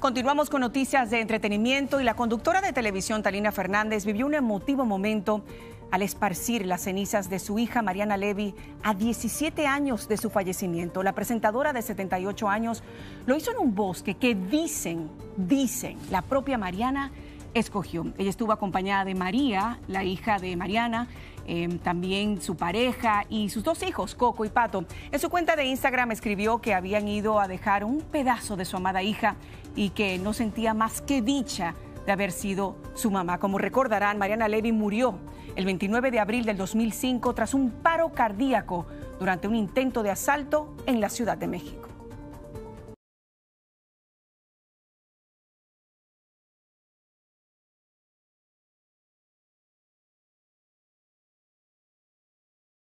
Continuamos con noticias de entretenimiento y la conductora de televisión Talina Fernández vivió un emotivo momento al esparcir las cenizas de su hija Mariana Levy a 17 años de su fallecimiento. La presentadora de 78 años lo hizo en un bosque que dicen, dicen, la propia Mariana escogió. Ella estuvo acompañada de María, la hija de Mariana, em, también su pareja y sus dos hijos, Coco y Pato. En su cuenta de Instagram escribió que habían ido a dejar un pedazo de su amada hija y que no sentía más que dicha de haber sido su mamá. Como recordarán, Mariana Levy murió el 29 de abril del 2005 tras un paro cardíaco durante un intento de asalto en la Ciudad de México.